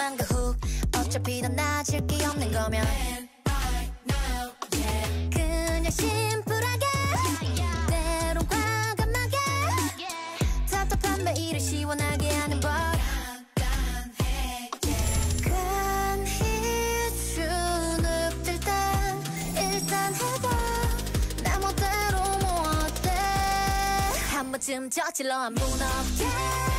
반반 그 훅 어차피 넌 낮을 게 없는 거면 그냥 심플하게 때론 과감하게 답답한 매일을 시원하게 하는 법좀 뭐 저질러 안 무너져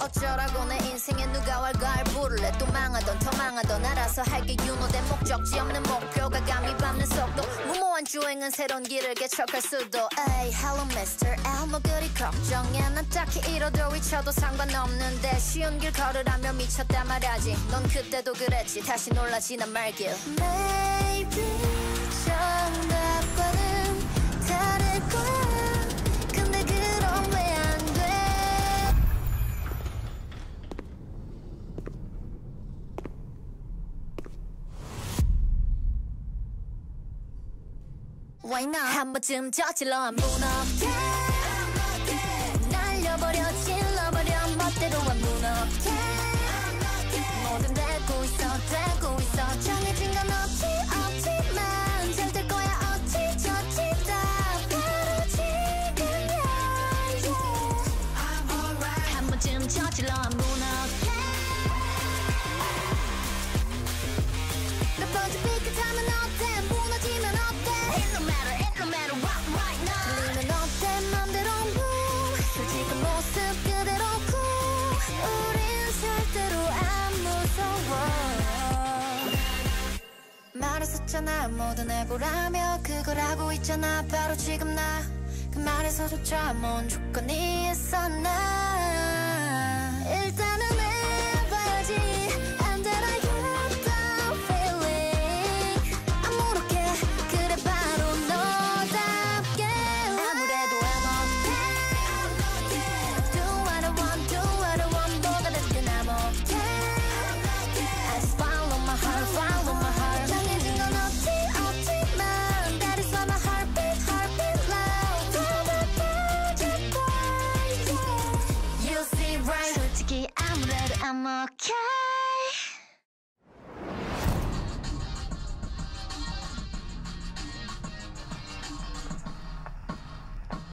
어쩌라고 내 인생에 누가 왈가를 부를래 또 망하던 더 망하던 알아서 할게 유노된 목적지 없는 목표가 감이 밟는 속도. 무모한 주행은 새로운 길을 개척할 수도. 에이 hello mister L 뭐 그리 걱정해. 난 딱히 이러도 위쳐도 상관없는데 쉬운 길 걸으라며 미쳤다 말하지. 넌 그때도 그랬지. 다시 놀라지 난 말길. Maybe 정 Why not? 한 번쯤 저질러 안 무너게 날려버려 질러버려. 멋대로 안 무너게 뭐든 되고 있어 되고 있어. 정해진 건 없지 없지만. 잘 될 거야 어찌 저찌 다. 바로 지금이야 yeah. 한 번쯤 저질러 절대로 안 무서워. 말했었잖아 뭐든 해보라며 그걸 하고 있잖아. 바로 지금 나 그 말에서조차 뭔 조건이 있었나 come on, come